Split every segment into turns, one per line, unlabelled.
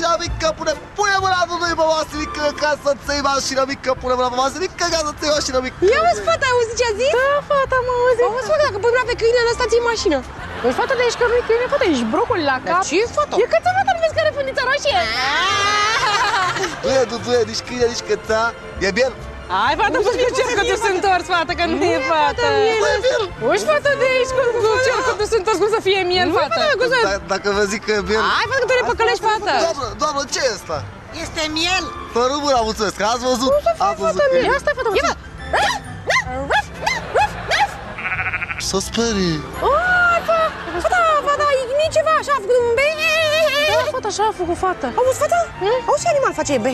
mică, pune, pune mâna lui pe Vasilică ca să-ți iei mașină mică, pune mâna pe Vasilică ca să-ți iei mașină mică.
Ia uzi, fata, auzi ce a zis?
Da, fata, mă auzi.
Auzi, fata, dacă pui mâna pe câine, ăsta ți mașină.
Băi, fata, de ești că nu-i câine, fata, ești brocoli la cap.
ce e, fata?
E căță, fata, nu vezi că are fundița roșie?
Nu e, nu, nu e, nici câine, nici căța, e bine.
Hai, fata, pus cu cer că tu sunt întors, fata, că nu e fata.
Băi, bine.
Uși, fata, de aici, cu cu cer că tu sunt întors, cum să fie miel, fata.
Da- Dacă vă zic că e bine.
Hai, fata, că tu ne păcălești, fata.
Doamnă, doamnă, ce e asta?
Este miel.
Fără mâna, mulțumesc, ați văzut? Ați văzut că e.
Ia stai, fata,
Ia,
fata.
Să sperii.
Ai, fata,
fata, fata, nu e ceva așa, a făcut un be.
Da, fata, așa a făcut fata.
Auzi, fata? Auzi ce animal face be?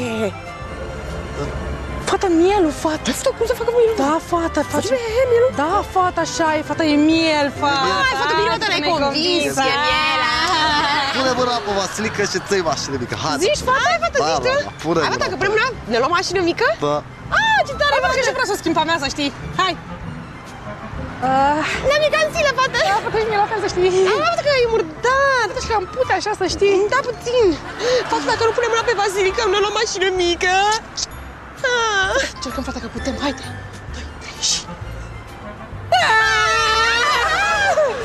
Fata, mielul, fata.
Fata, cum să facă mielul?
Da, fata, face...
be mielul?
Da, fata, așa e, fata, e miel, fata.
Hai, fata, bine, fata, ne-ai convins, e miel.
Pune mâna pe Vasilică și ți-ai mașină mică. Hai.
Zici, fata? Hai, fata,
Da,
zici
da,
tu?
da, pune
Hai,
mâna.
fata, că vrem una, ne luăm mașină mică?
Da.
Ah, ce tare, fata, că și vreau să schimb a mea, să știi. Hai. Ah,
Ne-am micat în zile, fata.
da, fata, și mie la fel, să știi.
Hai, fata, că e murdar.
Fata, și că am pute așa, să știi.
Da, puțin. Fata, dacă nu punem mâna pe Vasilica, ne luăm mașină mică. Ah.
Încercăm, fata, că putem, haide.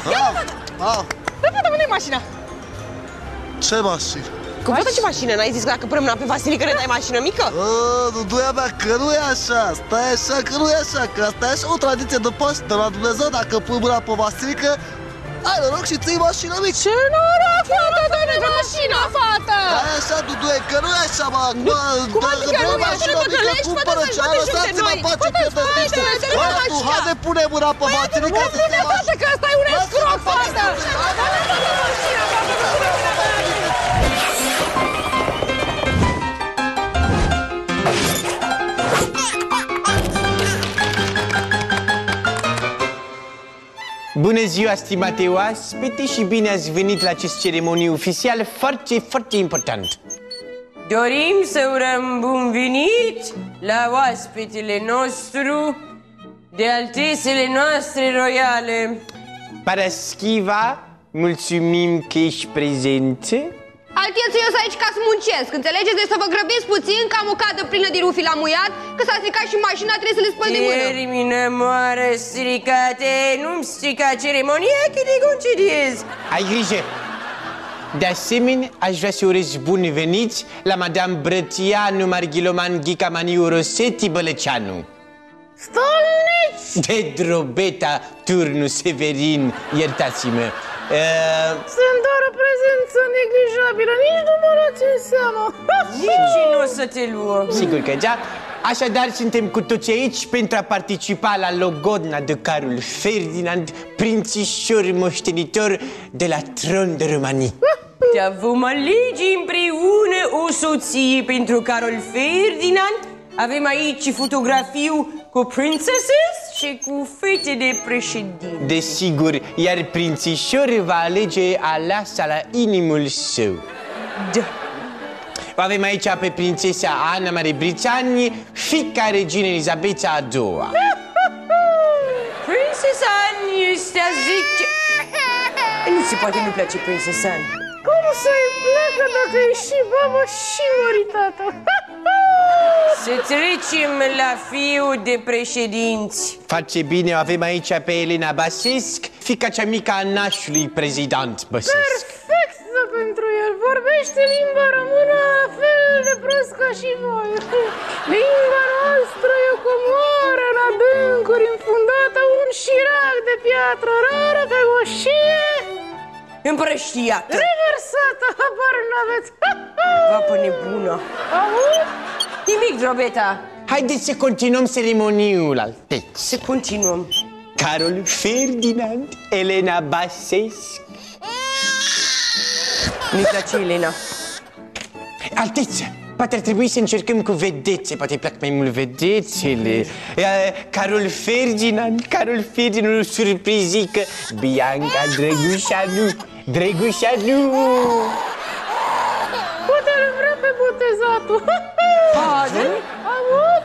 Ah, ah,
Da, fata, unde e mașina?
ce mașină?
Cum fata ce mașină? N-ai zis că dacă punem mâna pe Vasilica ne dai mașină mică?
A, nu, duia mea, că nu e așa, stai așa, că nu e așa, că asta e așa o tradiție de Paște de la Dumnezeu, dacă pui mâna pe Vasilică, ai noroc și ții mașină mică.
Ce noroc, fata, dă-ne mașina, fata!
Ai așa, Duduie, că nu e așa, mă, mă,
cum
dacă
adică
vrei
nu e?
mașină
Tu ne
mică,
păcălești,
cumpără
fata,
ce
să-i
ai,
bate
lăsați-mă
joc de
în pace,
noi.
că
Fata,
te
stai,
dești.
dă-ne
Hai tu,
mașina.
haide, pune mâna pe Vasilică să
Bine,
ții
fata,
mașină.
că ăsta e un escroc, fata!
Bună ziua, stimate oaspete, și bine ați venit la acest ceremoniu oficial foarte, foarte important.
Dorim să urăm bun venit la oaspetele nostru de altesele noastre royale.
Paraschiva, mulțumim că ești prezentă.
Altiețul, eu sunt aici ca să muncesc, înțelegeți? Deci să vă grăbiți puțin, că am o cadă plină de rufi la muiat, că s-a stricat și mașina, trebuie să le spăl de mână.
Termină, moară stricate, nu-mi strica ceremonia că te concediez.
Ai grijă! De asemenea, aș vrea să urez bun venit la Madame Brătianu Marghiloman Ghica Maniu Rosetti Bălăceanu.
Stolnici!
De drobeta Turnu Severin, iertați-mă. Uh,
Sunt doar o prezență neglijabilă, nici nu mă luați în seamă.
Nici nu o să te luăm.
Sigur că da. Așadar, suntem cu toți aici pentru a participa la logodna de Carol Ferdinand, prințișor moștenitor de la tron de România.
Te vom alege împreună o soție pentru Carol Ferdinand. Avem aici fotografiu cu princesses și cu fete de președinte.
Desigur, iar prințișor va alege aleasa la inimul său.
Da.
O avem aici pe prințesa Ana Marie Britanie, fica reginei Elisabeta a doua.
Princesa Anne este a zice... Nu se poate nu place Princesa Anne.
Cum să-i placă dacă e și babă și măritată?
Să trecem la fiul de președinți.
Face bine, o avem aici pe Elena Basesc, fica cea mică a nașului prezident Băsesc.
Perfectă pentru el, vorbește limba română la fel de prost ca și voi. Limba noastră e o comoară în adâncuri infundată un șirac de piatră rară pe moșie,
Împrăștiată.
reversată, habar n-aveți.
Vapă nebună.
Auzi?
Nimic, drobeta.
Haideți să continuăm ceremoniul, alteți.
Să continuăm.
Carol Ferdinand, Elena Basesc.
Nu-i place Elena.
Alteță, poate ar trebui să încercăm cu vedețe, poate îi plac mai mult vedețele. Uh, Carol Ferdinand, Carol Ferdinand, o surprizică. Bianca Drăgușanu, Drăgușanu.
Poate îl vrea pe botezatul.
Pardon?
Aud?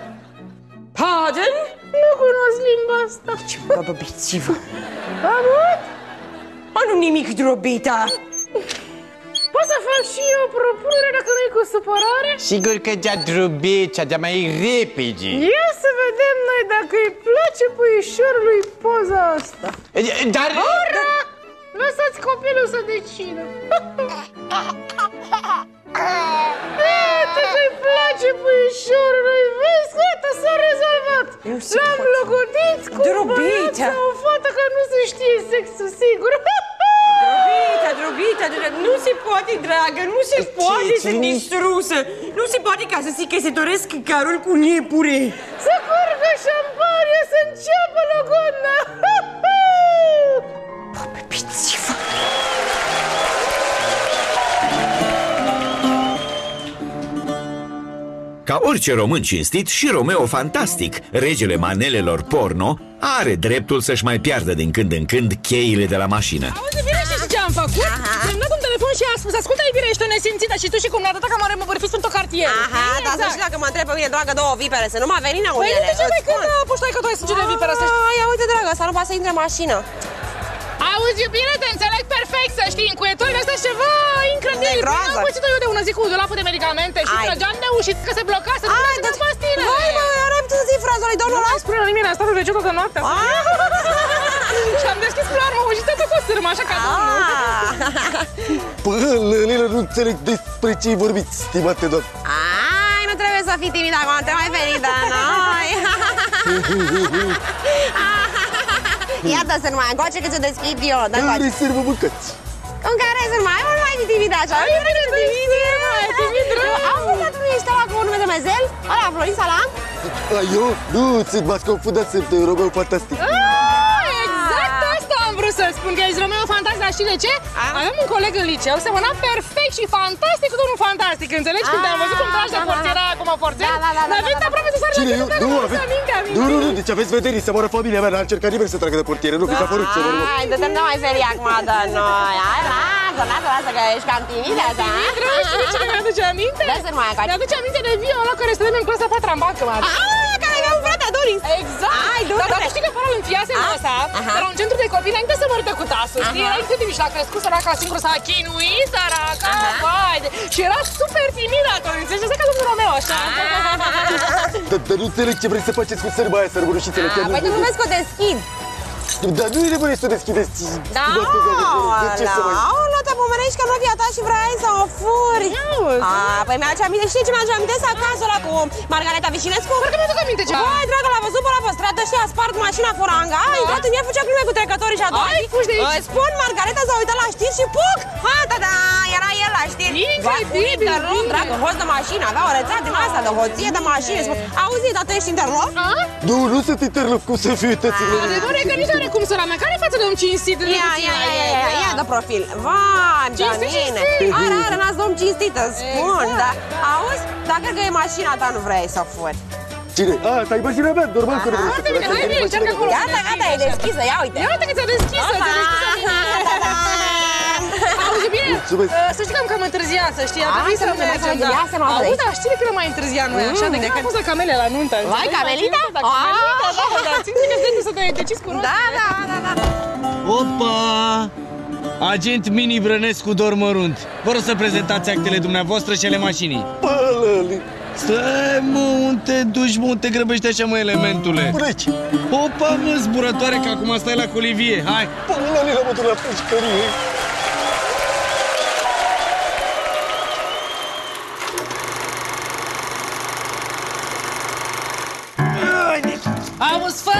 Pardon?
Nu cunosc limba asta.
Ce babă bețivă.
Aud?
A, nu nimic, drobeta.
Pot să fac și eu o propunere dacă nu-i cu supărare?
Sigur că dea drobecea, dar mai repede
Ia să vedem noi dacă îi place puișorului poza asta
Dar...
Ura! Lăsați copilul să decidă Iată că-i place puișorului Vezi, gata, s-a rezolvat
Nu se
L-am
poate.
logodit cu un
Drobita.
băiat sau o fată că nu se știe sexul sigur
Drobita, drobita, drobita, nu se poate, dragă, nu se poate să
ce-
distrusă. Nu se poate ca să se căsătoresc Carol cu niepure.
Să curgă șampanie, să înceapă logodna
Ca orice român cinstit și Romeo fantastic, regele manelelor porno, are dreptul să-și mai piardă din când în când cheile de la mașină.
Auzi, bine știi ce am făcut? Mi-am dat un telefon și a spus Ascultă, iubire, ești o nesimțită și tu și cum ne arătat că m-am remăbârfit sunt o cartier
Aha, dar să știi dacă mă întreb pe mine, dragă, două vipere, să nu mă veni în
Păi
ele.
de ce
îți
mai când
spun.
a puștai că tu ai sânge de viperă să știi?
Ai, ia uite, dragă, asta nu poate să intre în mașină.
Auzi, iubire, te înțeleg perfect, să știi, încuieturile astea ceva incredibil.
De groază.
Am pățit eu de una zi cu dulapul de medicamente și
Ai.
trăgeam de uși că se blocase, nu
Ai,
mai
dă-ți
pastile.
Hai, mă, eram tu zi, frazului, domnul
Nu spune la nimeni, am stat pe veciul toată noaptea.
Ah.
și am deschis culoarul, mă, și tot cu sârmă, așa ca domnul.
Bă, Lălina, nu înțeleg despre ce vorbiți, stimate doamne
Ai, nu trebuie să fii timid acum, te mai veni de noi. Iată, să nu mai încoace că ți-o deschid eu, dă încoace.
Care să mă mâncați?
În care sunt mai mult mai timid așa. Ai, bine, timid, mai timid, rău. Auzi, dar tu nu ești ăla cu nume de mezel? Ăla, Florin Salam?
A, eu? Nu, sunt, m-ați confundat, sunt uh, Romeo fantastic
Ah, exact asta am vrut să spun, că ești Romeo Fantastic, dar știi de ce?
A?
Aveam un coleg în liceu, semăna perfect și fantastic cu domnul Fantastic, înțelegi? Când
A,
te-am văzut cum tragi de
da, da,
portiera
da.
aia, cum a forțat,
Da, da, da, da,
dar
da,
venit
da.
aproape să sară
Cine,
la
eu?
tine,
Nu,
dar
aveți...
aminte, aminte.
Nu, nu, nu, deci aveți vedere, să moară familia mea, n-a încercat nimeni să tragă de portiere, nu, că s-a părut să mă rog.
Hai, dă-te nu mai ferii acum de noi. Hai, lasă, lasă, lasă, că ești cam timid așa.
Drăguț, știi de cine mi-aduce aminte?
Da, să nu mai încoace.
Mi-aduce aminte de Vio ăla care stăteam în clasa 4 în bancă, mă
Ah, care avea un frate, Doris.
Exact!
Ai, du-te.
Dar dacă știi că fără înfiase în
A?
asta,
Aha.
era un centru de copii înainte să mărte cu tasul, știi? Era incredibil și l-a crescut săraca singur, s-a chinuit săraca,
Aha.
vai, de... și era super timid atunci, înțelegi? Asta ca domnul Romeo, așa.
Dar, dar nu înțeleg ce vreți să faceți cu sărba aia, sărbărușițele, chiar
Păi tu nu
nu...
vezi că o deschid.
Dar nu e nevoie să deschideți,
Da,
stimate doamne, de ce să mai...
Aoleu, te pomenești că nu fia ta și vrei să o furi.
Auzi.
A, păi mi-aduce aminte, știi ce mi-aduce aminte? Să acasă ăla cu Margareta Vișinescu?
Parcă mi-aduc aminte ceva.
Vai, dragă, l-a văzut pe la pe stradă și a spart mașina furanga, a intrat în ea, făcea glume cu trecătorii și a doua
Ai,
zi,
fugi de aici.
Îți spun, Margareta s-a uitat la știri și puc! Ha, da, da, era el la știri.
Incredibil,
Vai, interlop,
incredibil.
dragă, hoț de mașină, avea o rețea din asta de hoție de mașini. Spun, Auzi, dar tu ești interlop?
A?
Nu, nu sunt interlup, cum să fiu, tățile.
Adevărul e că nici are cum să la mea. Care față de om cinstit? în
Ia,
puțin
ia,
la
ia,
el,
ia,
da.
ia de profil. Vai,
Cinstit,
Janine.
cinstit.
Are, are, n-ați domn cinstit, îți spun,
Exact.
da. Auzi, dacă că e mașina ta, nu vrei să o furi.
Cine? A, asta e mașina mea, normal că nu vreau să
Foarte bine, hai bine, încearcă acolo.
Gata, gata, e deschisă, ia uite.
Ia uite că ți-a deschis-o, ți-a deschis-o bine. Auzi bine,
Mulțumesc.
uh, să știi că am cam întârziat, să știi, a
Hai
trebuit
să
să
nu te mai
mergem,
să
da.
ia seama de
Auzi,
aici.
dar știi de când am mai întârziat noi, așa, de când am fost la camele la nuntă.
Vai,
înțelegi?
Camelita?
Da, Camelita, da, da, țin că trebuie să te decizi cu
Da, da, da, da.
Opa! Agent Mini Brănescu Dormărunt. Vă rog să prezentați actele dumneavoastră și ale mașinii.
Bă, Lăli,
Stai, mă, unde te duci, mă, unde te grăbești așa, mă, elementule?
până aici.
Opa, mă, zburătoare, că acum stai la colivie. Hai!
Bă, Lăli, la modul la pușcărie.
Auzi, fă?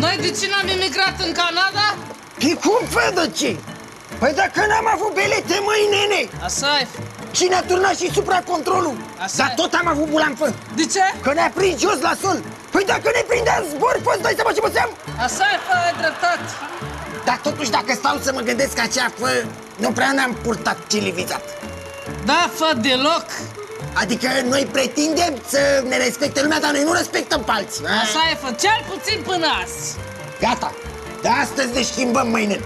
Noi de ce n-am emigrat în Canada?
Păi cum fă de ce? Păi dacă n-am avut belete, măi, nene,
Așa e.
cine a turnat și supracontrolul?
Așa
Dar
e.
tot am avut bulanfă,
De ce?
că ne-a prins jos la sol. Păi dacă ne prindea în zbor, poți dai seama ce pățeam?
Așa e, fă, ai dreptate.
Dar totuși, dacă stau să mă gândesc că acea fă, nu prea ne-am purtat civilizat.
Da, fă, deloc.
Adică noi pretindem să ne respecte lumea, dar noi nu respectăm pe alții. a?
Așa e, fă, cel puțin până azi.
Gata, de astăzi ne schimbăm mâine.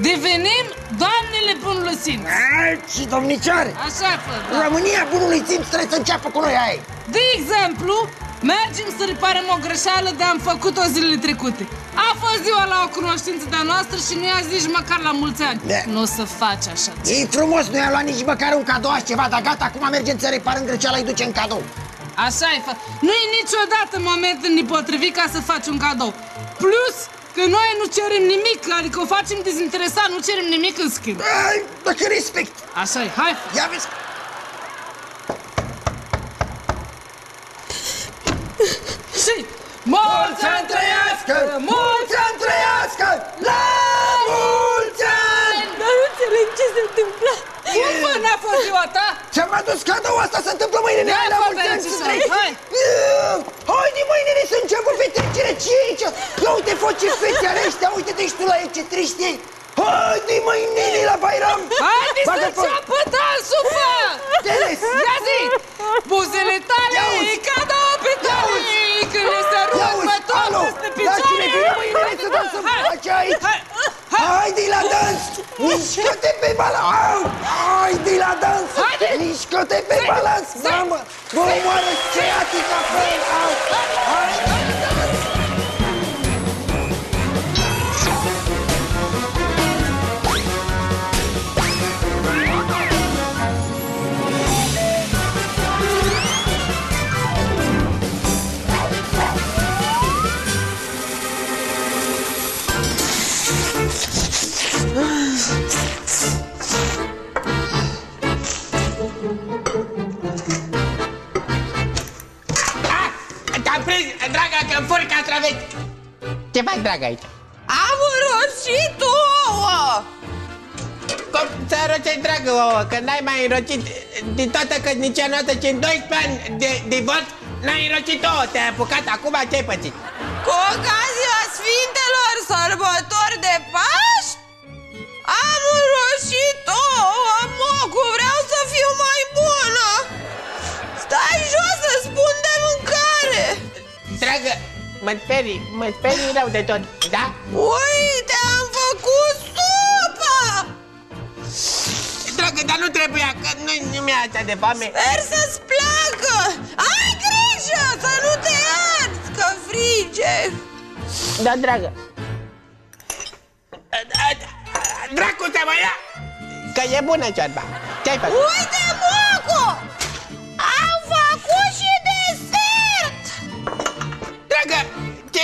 Devenim doamnele bunului simț.
Ai, și domnicioare,
Așa e, fă, da.
România bunului simț trebuie să înceapă cu noi, ai.
De exemplu, mergem să reparăm o greșeală de am făcut-o zilele trecute. A fost ziua la o cunoștință de-a noastră și nu i-a zis măcar la mulți ani.
Da.
Nu o să faci așa ceva.
E frumos, nu i-a luat nici măcar un cadou așa ceva, dar gata, acum mergem să reparăm greșeala, îi ducem cadou.
Așa e, fa- nu e niciodată momentul nepotrivit ca să faci un cadou. Plus că noi nu cerem nimic, adică o facem dezinteresat, nu cerem nimic în schimb.
Ai, dacă respect.
Așa e, hai.
Ia vezi.
Și mulți ani trăiască, mulți ani trăiască, la mulți ani!
Dar nu înțeleg ce se întâmplă.
Cum bă, n-a fost ziua ta?
Ți-am adus cadou, asta se întâmplă mâine, ne
Hai,
la
fă
mulți ani
fericit
să
să
trăiești.
ai, hai.
Iu, Haide mâine ne să înceapă petrecere, ce e aici? Ia uite, fă ce fete ale ăștia, uite-te și tu la ei, ce triști ei. Haide mâine la Bairam.
Haideți
Bagă
să
foc.
înceapă dansul, bă!
Teles.
Ia zi! Buzele
Mișcă-te pe balans! Au! Haide la dans!
Haide!
Mișcă-te pe balans! Mamă! Vă omoară sciatica pe Au! Haide!
Îmi furi castraveți. Ce faci, draga, aici?
Am roșit ouă!
Cum să rocești, dragă, ouă, că n-ai mai înrocit din toată căsnicia noastră și în 12 ani de divorț n-ai înrocit ouă. Te-ai apucat acum, ce-ai pățit?
Cu ocazia Sfintelor Sărbători de Paști, am roșit ouă, mocu, vreau să fiu mai bună! Stai jos să spun de mâncare!
Dragă, mă sperii, mă sperii rău de tot, da?
Uite, am făcut supă!
Dragă, dar nu trebuia, că nu, nu mi-e așa de foame.
Sper să-ți placă! Ai grijă să nu te arzi, că frige!
Da, dragă. Dracu te mă ia! Că e bună ciorba. Ce-ai făcut?
Uite,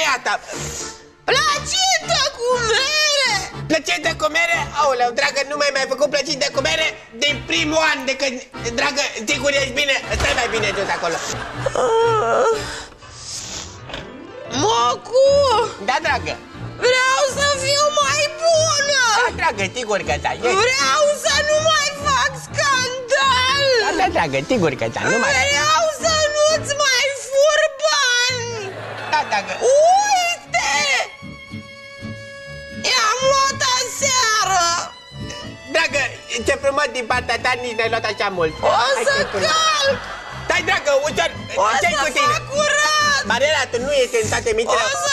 ce e asta?
Placintă cu mere!
Plăcintă cu mere? Aoleu, dragă, nu mai mai făcut plăcintă cu mere din primul an de când... Dragă, sigur ești bine? Stai mai bine jos acolo.
Mocu!
Da, dragă.
Vreau să fiu mai bună!
Da, dragă, sigur că da. Ești.
Vreau să nu mai fac scandal!
Da, da, dragă, sigur că da. Nu mai...
Vreau să nu-ți mai fur bani!
Da, dragă. Ce frumos din partea ta, nici n-ai luat așa mult.
O
Hai
să
că-
calc!
Stai, dragă, ușor.
O
Ce-ai
să
cu tine?
fac curat!
Marela, tu nu ești în toate
O
mințile.
să fiu mai bună!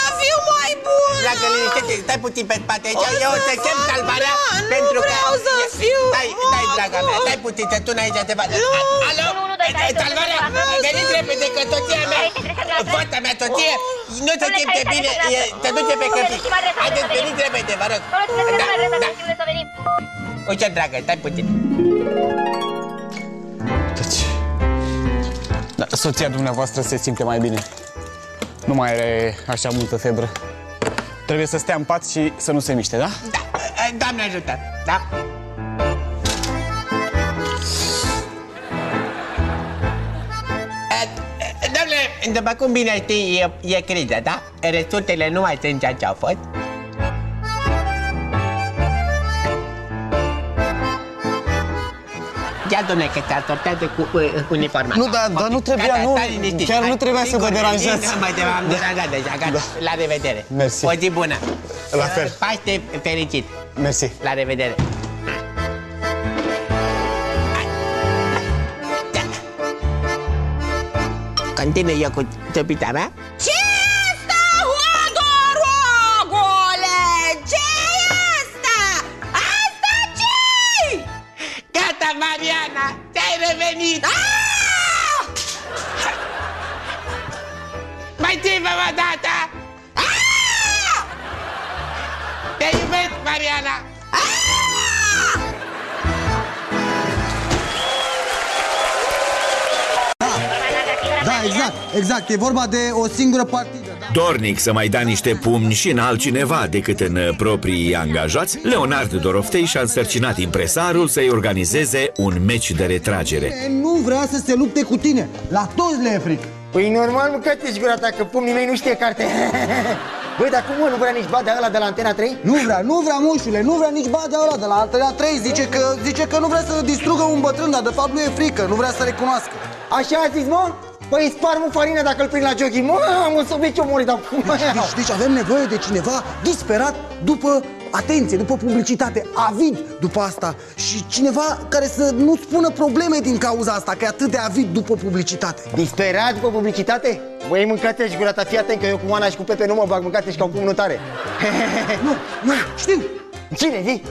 Dragă, liniștește, stai puțin pe spate aici,
O
eu o
să
să chem
fac
salvarea
curat, nu
pentru că...
vreau să fiu
Stai, stai,
mocu.
draga mea, stai puțin, să tun aici ceva.
Nu.
Alo?
Nu, nu, doi, doi, doi,
Salvarea,
doi, doi, doi,
veniți
doi,
repede că soția mea,
Hai, trebuie să adresa.
fosta mea soție, nu se
Domnule,
simte
care
bine,
este
e-
adresa?
se duce pe
Domnule,
căpic.
știm adresa,
Haideți,
trebuie să
veniți repede, vă rog.
Domnule, trebuie să
Da,
adresa,
da.
trebuie să venim.
Uite, dragă, stai puțin.
Deci... Da, soția dumneavoastră se simte mai bine. Nu mai are așa multă febră. Trebuie să stea în pat și să nu se miște, da?
Da, Doamne ajută, da? Eh, Domnule, după cum bine știi, e, e criză, da? Resursele nu mai sunt ceea ce au fost. Ia, domnule, că te sortează cu uh, uniforma.
Nu, dar- dar nu trebuia,
Gata,
nu-
stai liniștit.
chiar nu
Hai,
trebuia să vă
sigur,
deranjați.
Nu mai te-am deranjat deja, gata. La revedere.
Mersi.
O zi bună.
La fel.
Paște fericit.
Mersi.
La revedere. Continui eu cu ciopita mea?
Ce
Gata, Mariana! Ți-ai revenit!
Ah!
Mai ții mă dată! Te iubesc, Mariana!
Da, exact, exact, e vorba de o singură partidă
Dornic să mai da niște pumni și în altcineva decât în uh, proprii angajați, Leonard Doroftei și-a însărcinat impresarul să-i organizeze un meci de retragere.
Nu vrea să se lupte cu tine, la toți le e frică
Păi normal, mă, că gura ta, că pumnii mei nu știe carte Băi, dar cum mă, nu vrea nici Badea ăla de la Antena 3?
Nu vrea, nu vrea moșule, nu vrea nici Badea ăla de la Antena 3 Zice că, zice că nu vrea să distrugă un bătrân, dar de fapt nu e frică, nu vrea să recunoască
Așa a zis, mă? Păi spar mu farină dacă îl prind la jockey. Mă, mă, să vezi ce omori, dar cum
deci, deci, deci avem nevoie de cineva disperat după atenție, după publicitate, avid după asta. Și cineva care să nu spună probleme din cauza asta, că e atât de avid după publicitate.
Disperat după publicitate? Băi, mâncați și gura ta, fii atent că eu cu Ana și cu Pepe nu mă bag, mâncați și ca cu notare
Nu, nu, știu.
Cine, zi?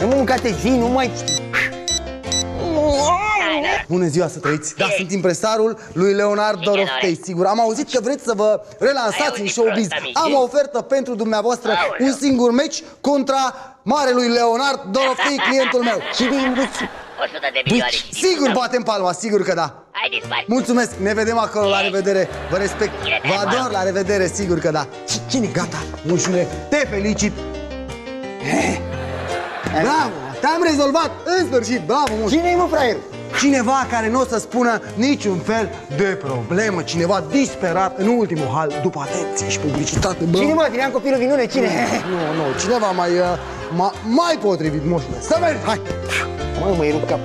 Nu mă mâncați, zi, nu mai...
Bună ziua să trăiți! Da, sunt impresarul lui Leonard Doroftei, sigur. Am auzit că vreți să vă relansați în showbiz. Am o ofertă pentru dumneavoastră, un singur meci contra marelui Leonard Doroftei, clientul meu.
Cine e
100 de milioane și
Sigur batem palma, sigur că da.
Hai dispari.
Mulțumesc, ne vedem acolo, la revedere. Vă respect, vă ador, la revedere, sigur că da. Cine? Gata, mușule, te felicit. Bravo, te-am rezolvat, în sfârșit, bravo, mușule.
Cine e, mă, fraierul?
Cineva care nu o să spună niciun fel de problemă Cineva disperat în ultimul hal După atenție și publicitate bă.
Cine mă, Tirian copilul vinune, cine?
Nu, nu, cineva mai, uh, ma, mai potrivit, moșule Să mergi, hai.
Mă, mă-i rup cap.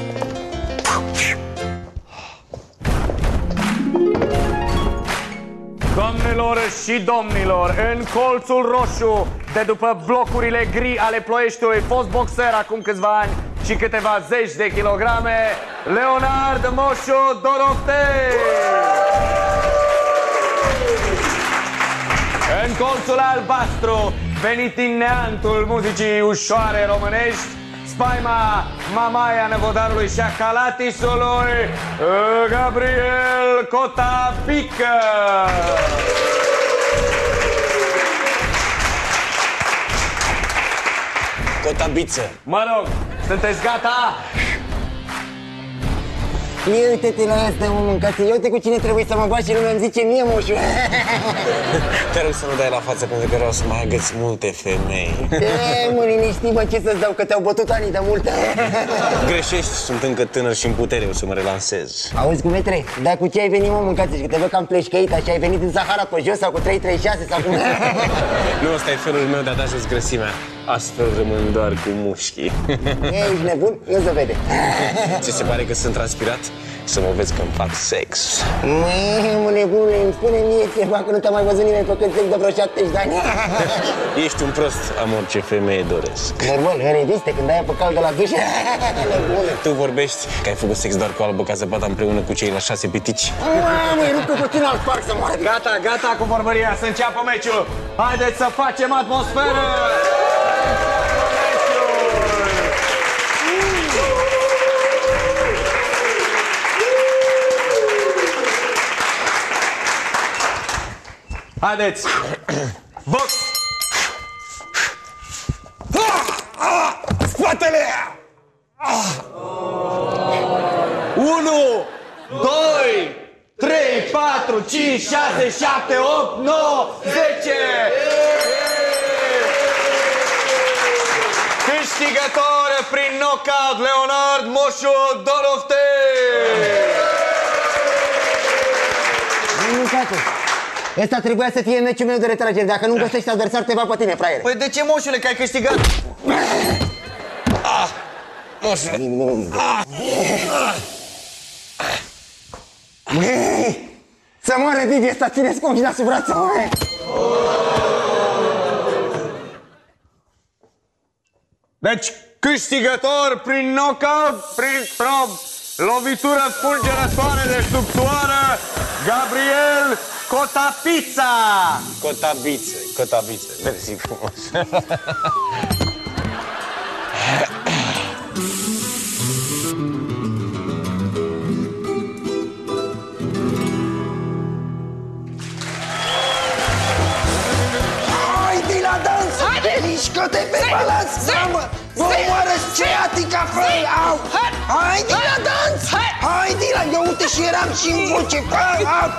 Doamnelor și domnilor, în colțul roșu de după blocurile gri ale Ploieștiului, fost boxer acum câțiva ani și câteva zeci de kilograme, Leonard Moșu Doroftei! În colțul albastru, venit din neantul muzicii ușoare românești, spaima Mamaia Năvodarului și a Calatisului, Gabriel Cotapică!
Cotabiță
Mă rog, sunteți gata?
Ia uite-te la asta, mă, mâncați. Eu uite cu cine trebuie să mă bagi și lumea îmi zice mie, moșu.
Te rog să nu dai la față pentru că vreau să mai agăți multe femei.
E, mă, liniști, mă, ce să-ți dau, că te-au bătut anii de multe
Greșești, sunt încă tânăr și în putere, o să mă relansez.
Auzi, cum metre, dar cu ce ai venit, mă, mâncați? Că te văd cam pleșcăit, așa, ai venit în Sahara pe jos sau cu 336 sau cum?
Nu, ăsta e felul meu de a da jos grăsimea Astfel rămân doar cu mușchii.
Ești nebun? Eu să vede.
Ți se pare că sunt transpirat? Să mă vezi când fac sex.
Măi, mă, nebunule, îmi spune mie ceva că nu te-a mai văzut nimeni făcând sex de vreo 70 de ani.
Ești un prost, am orice femeie doresc.
Normal, în reviste, când ai apă caldă la duș. Nebune
Tu vorbești că ai făcut sex doar cu albă ca să bată împreună cu cei la șase pitici?
Mamă, e rupt pe tine alt parc să moară?
Gata, gata cu vorbăria, să înceapă meciul. Haideți să facem atmosferă! Haideți! Box!
Spatele!
1, 2, 3, 4, 5, 6, 7, 8, 9, 10! Câștigător prin knockout Leonard Moșu Doroftei!
Mâncați Ăsta trebuia să fie meciul meu de retragere Dacă nu găsești adversar, te va pe tine, fraiere
Păi de ce, moșule, că ai câștigat?
Ah! Moșule! Ah!
Măi, Să moară Vivi ăsta, ține-ți comina sub braț, măi
Deci, câștigător prin knockout, prin prob, lovitură fulgerătoare de subsoară, Gabriel Mihail Cotapița!
Cotabițe, cotabițe, mersi frumos.
Hai, Dina, dansă! Haide! Mișcă-te pe balans! Mamă! Vă omoară sciatica, frăi! Au! Hai, Dila, dans! Hai, Dila! Eu uite și eram și în voce! Au, au!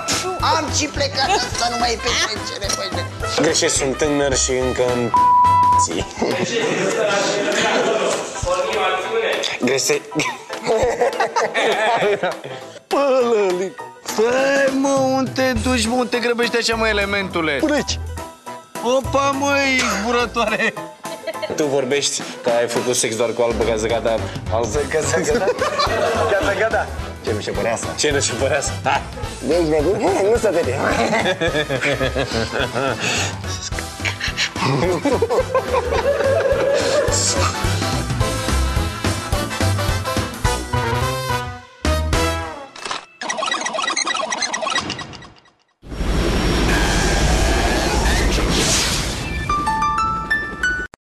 Am și plecat asta, nu mai e petrecere, băi!
Greșesc, sunt tânăr și încă în Greșesc.
Pălăli! Stai, mă, unde te duci, mă, unde te grăbești așa, mă, elementule?
Pureci!
Opa, măi, zburătoare!
Tu vorbești că ai făcut sex doar cu albă ca să gata Albă ca să gata Ca să gata
Ce nu se părea asta?
Ce nu se părea asta? Ha!
Deci, nebun? Nu se vede!